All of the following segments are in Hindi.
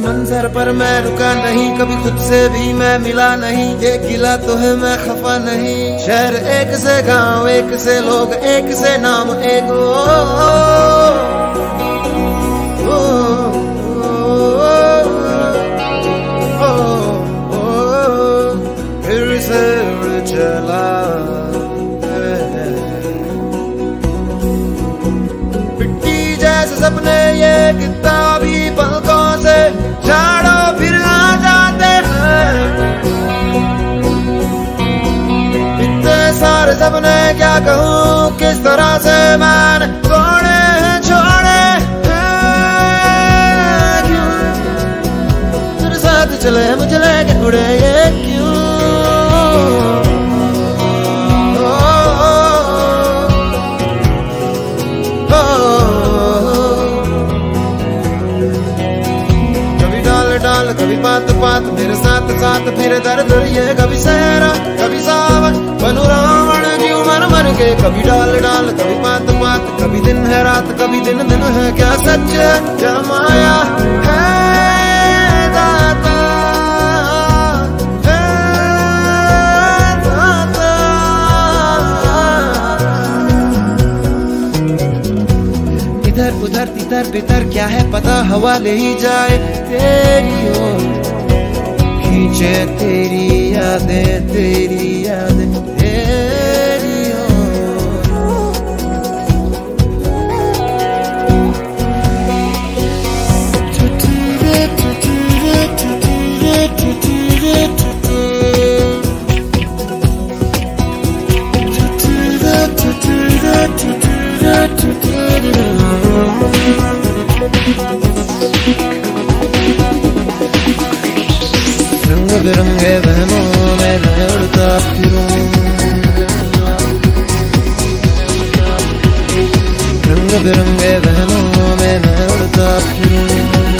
किसी मंजर पर मैं रुका नहीं कभी खुद से भी मैं मिला नहीं ये गिला तो है मैं खफा नहीं शहर एक से गाँव एक से लोग एक से नाम एक ओ, ओ, ओ, ओ फिर से चला सपने ये किता सबने क्या कहूँ किस तरह से मैंने तोड़े हैं छोड़े क्यों तेरे साथ चले मुझे लेके उड़े ये क्यों कभी पात पात मेरे साथ साथ फिर दर्द ये कभी सहरा कभी सावन बनू करेंगे कभी डाल डाल, कभी बात बात कभी दिन है रात, कभी दिन दिन है क्या सच क्या माया इधर, उधर, तितर इधर क्या है पता? हवा ले ही जाए तेरी ओर। खींचे तेरी यादें तेरी यादें रंग बिरंगे बहनों में मैं उड़ता फिरूं। रंग बिरंगे बहनों में मैं उड़ता फिरूं।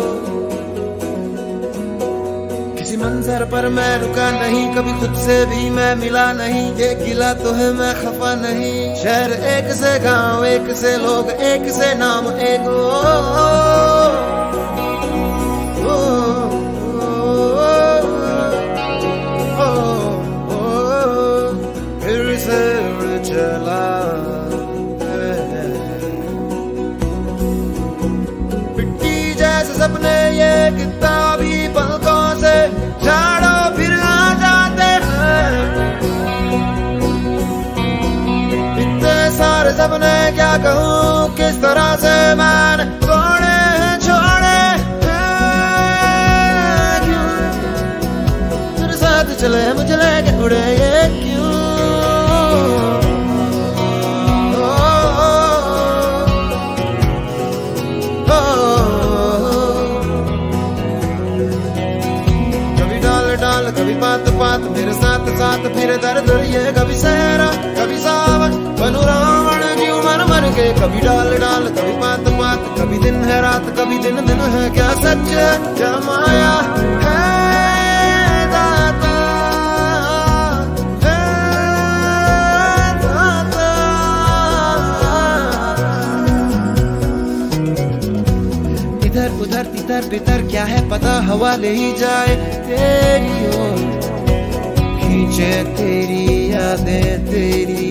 मंजर पर मैं रुका नहीं कभी खुद से भी मैं मिला नहीं ये गिला तो है मैं खफा नहीं शहर एक से गाँव एक से लोग एक से नाम एक ओ, ओ, ओ, फिर से चला सपने ये कितना किस तरह से हैं, छोड़े हैं, क्यों साथ चले मुझे उड़े क्यों ओ, कभी डाल डाल कभी मेरे साथ साथ फिर दर दर ये कभी सहरा कभी सावन बनू रावण मन मन के कभी डाल डाल, कभी पात पात, कभी दिन है रात, कभी दिन दिन है क्या सच क्या माया इधर, उधर इधर बिधर क्या है पता, हवा ले ही जाए तेरी ओर, खींचे तेरी यादें तेरी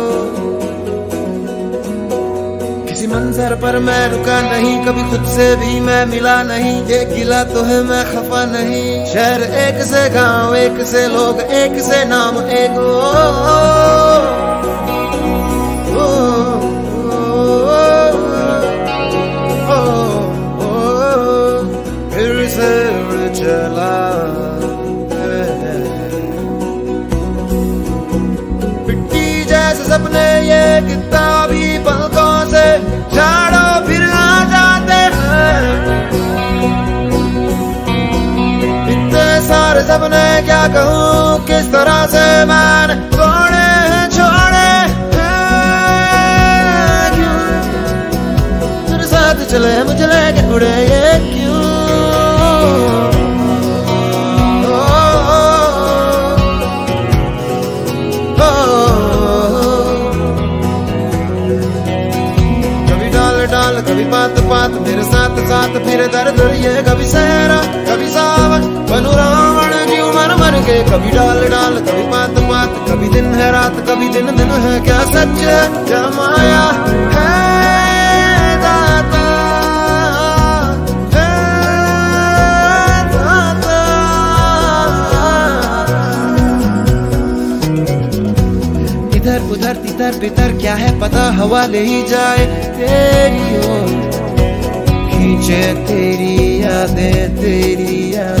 मंजर पर मैं रुका नहीं कभी खुद से भी मैं मिला नहीं ये गिला तो है मैं खफा नहीं शहर एक से गाँव एक से लोग एक से नाम एक ओ, ओ, ओ, फिर से चला है। सपने ये कितना सपने क्या कहूँ किस तरह से मैंने तोड़े हैं, छोड़े हैं, क्यों तेरे साथ चले मुझे लेके उड़े ये डाल कभी पात पात मेरे साथ साथ फिर दर दर ये कभी सहरा कभी सावन बनू के कभी डाल डाल, कभी पात पात, कभी दिन है रात, कभी दिन दिन है क्या सच क्या माया दाता? दाता? इधर, उधर तितर बितर क्या है पता? हवा ले ही जाए तेरी ओर। खींचे तेरी यादें तेरी यादें।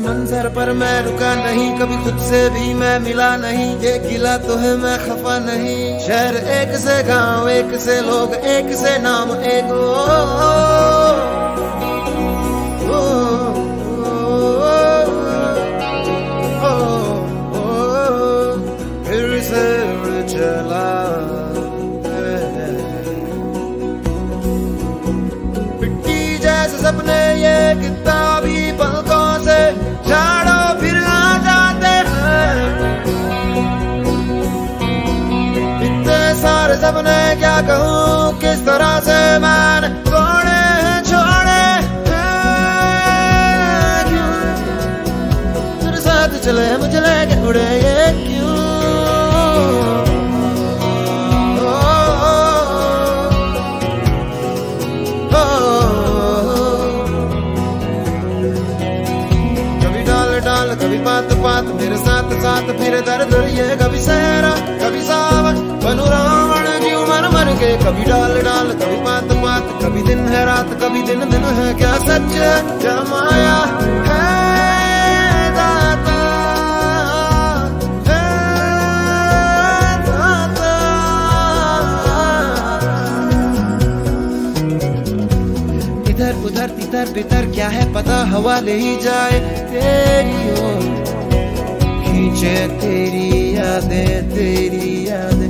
किसी मंजर पर मैं रुका नहीं कभी खुद से भी मैं मिला नहीं ये गिला तो है मैं खफा नहीं शहर एक से गाँव एक से लोग एक से नाम एक ओ, ओ, ओ, ओ, ओ, फिर से चला है। सपने ये किस तरह से मैंने तोड़े हैं, छोड़े क्यों तेरे साथ चले मुझे लेके उड़े ये कभी डाल डाल कभी पात पात मेरे साथ साथ फिर दर दर ये कभी सहरा कभी सावन कभी डाल डाल, कभी पात पात, कभी दिन है रात, कभी दिन दिन है क्या सच क्या माया दाता? दाता? इधर उधर तितर बितर क्या है पता? हवा ले ही जाए तेरी ओर। खींचे तेरी यादें तेरी यादें।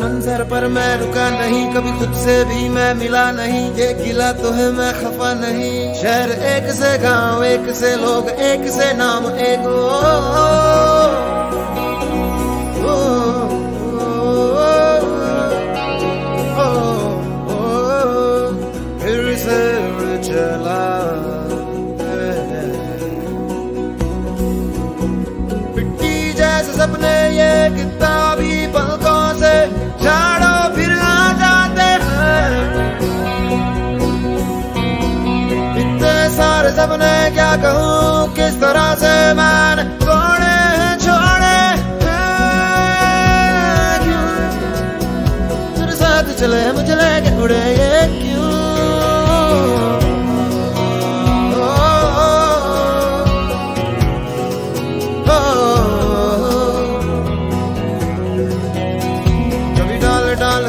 मंजर पर मैं रुका नहीं कभी खुद से भी मैं मिला नहीं ये गिला तो है मैं खफा नहीं शहर एक से गाँव एक से लोग एक से नाम एक ओ, ओ, ओ, फिर से चला जैसे सपने ये क्या कहूँ किस तरह से मैंने तोड़े हैं, छोड़े हैं, क्यों तेरे साथ चले मुझे लेके उड़े ये क्यों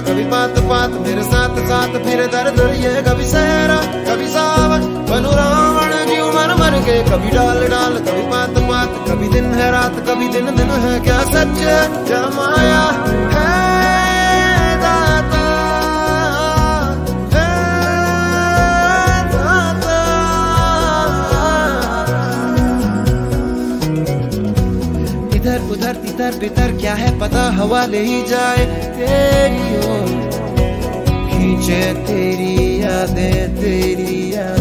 कभी पात पात मेरे साथ साथ फिर दर ये कभी सहरा कभी सावन बनू के कभी डाल डाल, कभी पात पात, कभी दिन है रात, कभी दिन दिन है क्या सच दाता इधर, उधर इधर भीतर क्या है पता, हवा ले ही जाए तेरी ओर। खींचे तेरी यादें तेरी यादें।